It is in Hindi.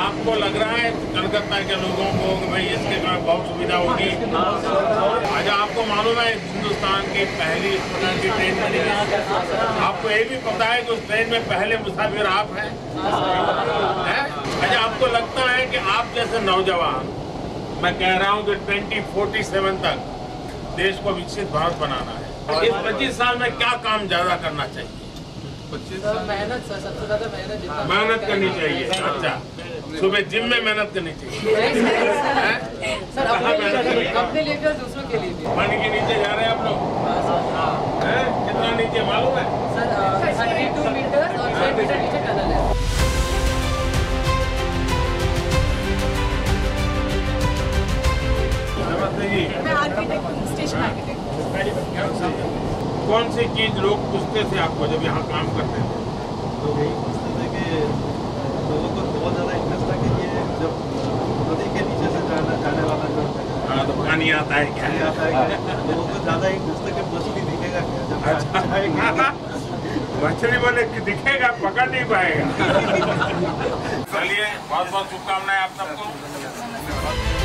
आपको लग रहा है कलकत्ता के लोगों को कि भाई इसके कारण बहुत सुविधा होगी? अच्छा आपको मालूम है हिंदुस्तान की पहली इस प्रकार की ट्रेन बनी है। आपको ये भी पता है कि उस ट्रेन में पहले मुसाफिर आप हैं? हैं? अच्छा आपको लगता है कि आप जैसे नौजवान मैं कह रहा हूँ कि ट्वेंटी फोर्टी सेवन तक देश को विकसित भारत बनाना है। इस पच्चीस साल में क्या काम ज़्यादा करना चाहिए? सर मेहनत सबसे ज़्यादा मेहनत मेहनत करनी चाहिए। अच्छा। सुबह जिम में मेहनत करनी चाहिए सर अपने लिए लिए और दूसरों के लिए पानी के नीचे जा रहे हैं आप लोग? कितना नीचे मालूम है? सर मीटर और मीटर नीचे टनल है। मैं आर्किटेक्ट स्टेशन आर्किटेक्ट कौन सी चीज़ लोग पूछते थे आपको जब यहाँ काम करते थे? तो यही पूछते थे कि लोगों को बहुत ज़्यादा इंटरेस्ट था कि ये जब नदी के नीचे से जाना जाने वाला जो हाँ तो आता है क्या? नहीं आता है लोगों को ज़्यादा इंटरेस्ट था कि मछली दिखेगा क्या? जब जाएगा। मछली बोले कि दिखेगा पकड़ नहीं पाएगा। चलिए बहुत बहुत शुभकामनाएँ आप सबको।